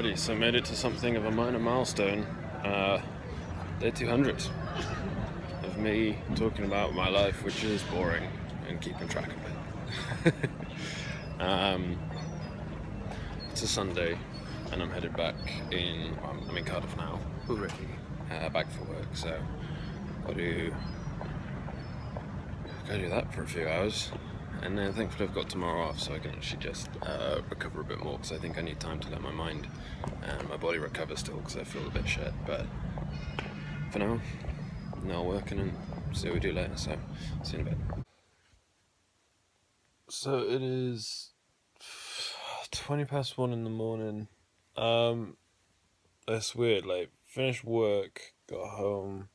Alrighty, so made it to something of a minor milestone. Uh, day 200 of me talking about my life, which is boring and keeping track of it. um, it's a Sunday, and I'm headed back in. I'm in Cardiff now. Uh, back for work. So, I'll do. go do that for a few hours and then thankfully I've got tomorrow off so I can actually just uh, recover a bit more because I think I need time to let my mind and my body recover still because I feel a bit shit. But for now now working and see what we do later so see you in a bit. So it is 20 past one in the morning. Um that's weird like finished work got home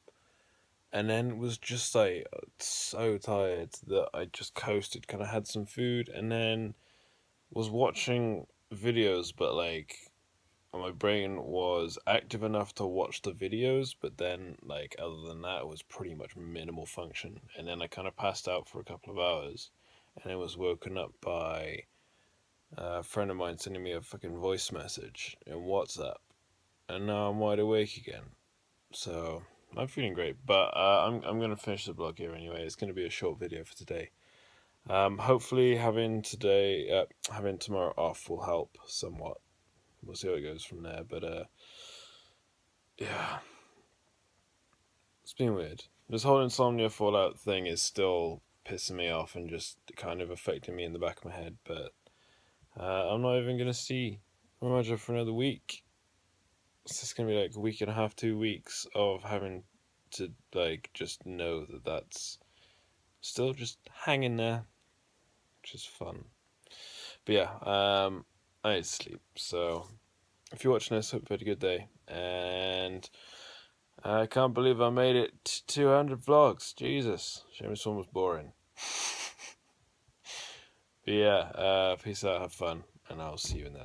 and then was just like so tired that I just coasted. Kind of had some food, and then was watching videos, but like my brain was active enough to watch the videos, but then like other than that, it was pretty much minimal function. And then I kind of passed out for a couple of hours, and I was woken up by a friend of mine sending me a fucking voice message in WhatsApp, and now I'm wide awake again. So I'm feeling great, but uh, I'm I'm gonna finish the blog here anyway. It's gonna be a short video for today. Um, hopefully, having today, uh, having tomorrow off will help somewhat. We'll see how it goes from there, but uh, yeah, it's been weird. This whole insomnia fallout thing is still pissing me off and just kind of affecting me in the back of my head. But uh, I'm not even gonna see Roger for another week it's just gonna be like a week and a half, two weeks of having to like just know that that's still just hanging there, which is fun. But yeah, um, I need sleep. So if you're watching this, hope you had a good day. And I can't believe I made it to 200 vlogs. Jesus, shame this one was boring. but yeah, uh, peace out, have fun, and I'll see you in that.